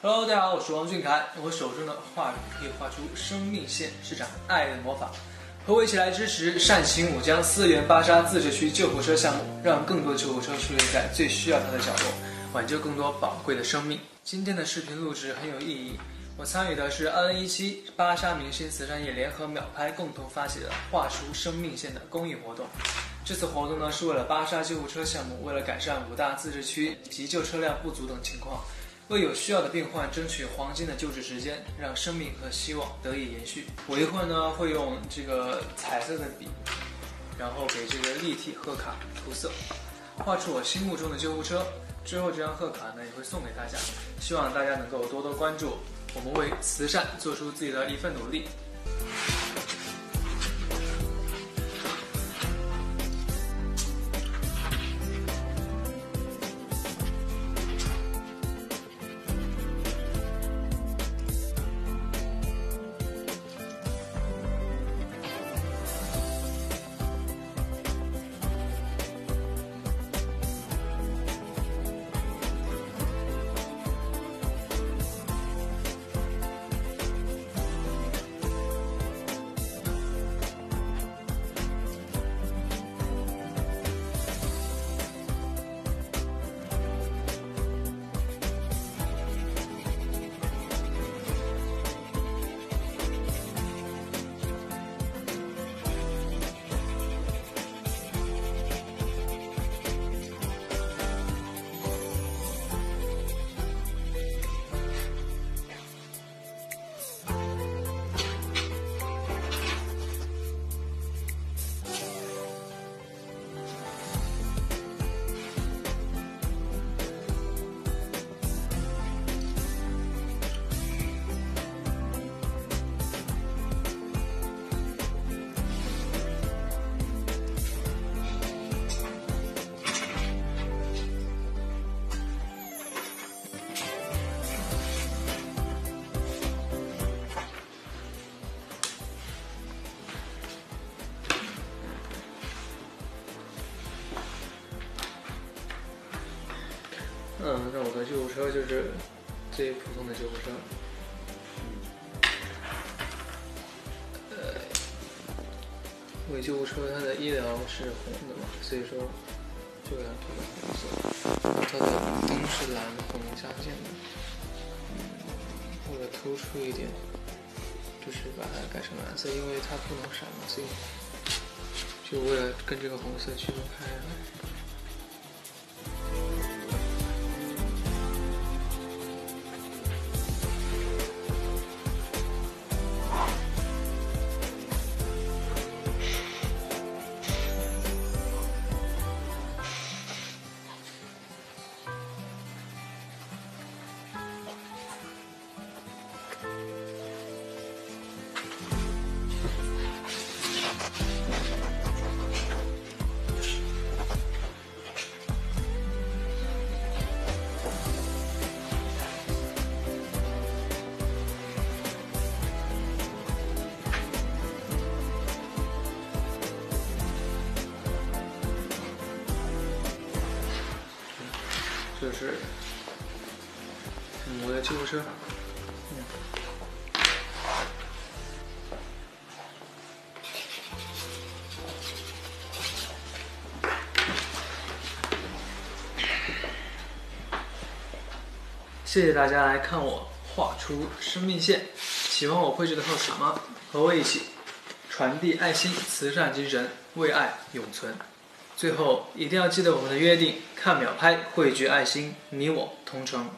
Hello，大家好，我是王俊凯。我手中的画笔可以画出生命线，施展爱的魔法。和我一起来支持善行武江思源巴沙自治区救护车项目，让更多救护车出现在最需要它的角落，挽救更多宝贵的生命。今天的视频录制很有意义，我参与的是2017巴沙明星慈善夜联合秒拍共同发起的“画出生命线”的公益活动。这次活动呢，是为了巴沙救护车项目，为了改善五大自治区急救车辆不足等情况。为有需要的病患争取黄金的救治时间，让生命和希望得以延续。我一会儿呢会用这个彩色的笔，然后给这个立体贺卡涂色，画出我心目中的救护车。之后这张贺卡呢也会送给大家，希望大家能够多多关注，我们为慈善做出自己的一份努力。嗯，那我的救护车就是最普通的救护车。呃，因为救护车它的医疗是红的嘛，所以说就要涂个红色。它的灯是蓝红相间的。嗯，为了突出一点，就是把它改成蓝色，因为它不能闪嘛，所以就为了跟这个红色区分开来。就是，我的救护车。谢谢大家来看我画出生命线，喜欢我绘制的贺卡吗？和我一起传递爱心，慈善精神，为爱永存。最后一定要记得我们的约定，看秒拍汇聚爱心，你我同城。